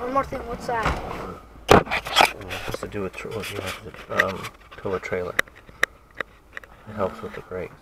One more thing. What's that? It has to do with tra- what you have to um, tow a trailer. It helps with the brakes.